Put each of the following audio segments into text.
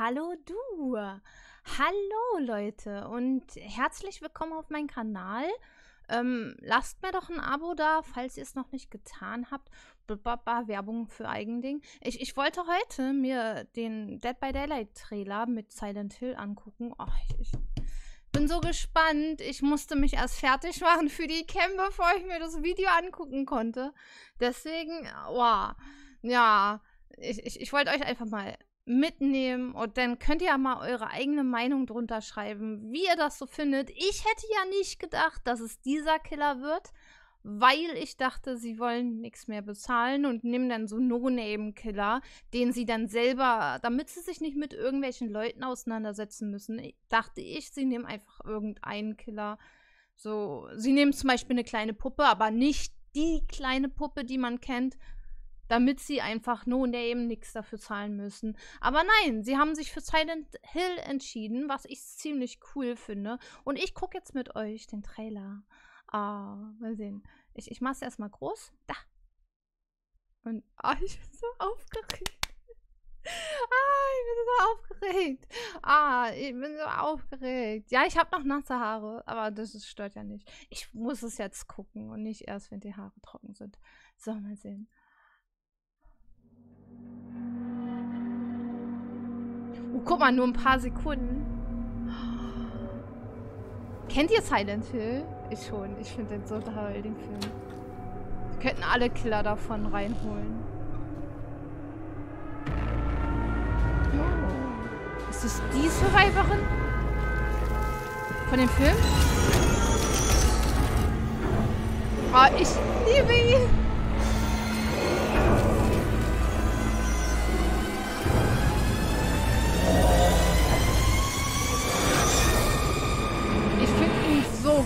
hallo du. Hallo Leute und herzlich willkommen auf meinem Kanal. Ähm, lasst mir doch ein Abo da, falls ihr es noch nicht getan habt. Blablabla, Werbung für Eigending. Ich, ich wollte heute mir den Dead by Daylight Trailer mit Silent Hill angucken. Oh, ich, ich bin so gespannt. Ich musste mich erst fertig machen für die Cam, bevor ich mir das Video angucken konnte. Deswegen, wow. Ja, ich, ich, ich wollte euch einfach mal mitnehmen und dann könnt ihr ja mal eure eigene Meinung drunter schreiben, wie ihr das so findet. Ich hätte ja nicht gedacht, dass es dieser Killer wird, weil ich dachte, sie wollen nichts mehr bezahlen und nehmen dann so No-Name-Killer, den sie dann selber, damit sie sich nicht mit irgendwelchen Leuten auseinandersetzen müssen, dachte ich, sie nehmen einfach irgendeinen Killer. So, sie nehmen zum Beispiel eine kleine Puppe, aber nicht die kleine Puppe, die man kennt, damit sie einfach No Name nichts dafür zahlen müssen. Aber nein, sie haben sich für Silent Hill entschieden, was ich ziemlich cool finde. Und ich gucke jetzt mit euch den Trailer. Ah, mal sehen. Ich, ich mache es erstmal groß. Da. Und ah, ich bin so aufgeregt. Ah, ich bin so aufgeregt. Ah, ich bin so aufgeregt. Ja, ich habe noch nasse Haare, aber das stört ja nicht. Ich muss es jetzt gucken und nicht erst, wenn die Haare trocken sind. So, mal sehen. Oh, guck mal, nur ein paar Sekunden. Kennt ihr Silent Hill? Ich schon. Ich finde den so toll, den Film. Wir könnten alle Killer davon reinholen. Oh. Ist das die Survivorin? Von dem Film? Oh, ich liebe ihn.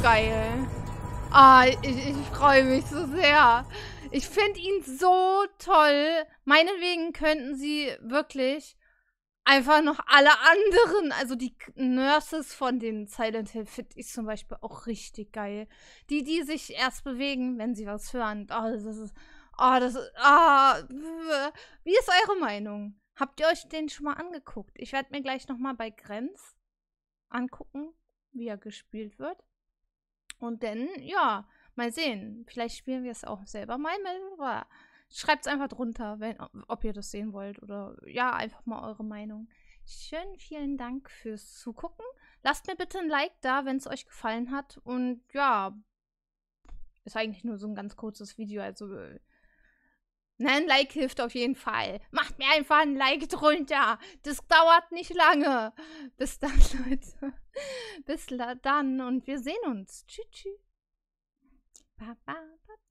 Geil. Ah, ich, ich freue mich so sehr. Ich finde ihn so toll. Meinetwegen könnten sie wirklich einfach noch alle anderen, also die Nurses von den Silent Hill finde ich zum Beispiel auch richtig geil. Die, die sich erst bewegen, wenn sie was hören. Oh, das ist, oh, das ist, ah, wie ist eure Meinung? Habt ihr euch den schon mal angeguckt? Ich werde mir gleich noch mal bei Grenz angucken, wie er gespielt wird. Und dann, ja, mal sehen. Vielleicht spielen wir es auch selber mal. Schreibt es einfach drunter, wenn, ob ihr das sehen wollt. Oder ja, einfach mal eure Meinung. Schön, vielen Dank fürs Zugucken. Lasst mir bitte ein Like da, wenn es euch gefallen hat. Und ja, ist eigentlich nur so ein ganz kurzes Video. Also, äh, ein Like hilft auf jeden Fall. Macht mir einfach ein Like drunter. Das dauert nicht lange. Bis dann, Leute. Bis dann und wir sehen uns. Tschüss. tschüss. Ba, ba, ba, ba.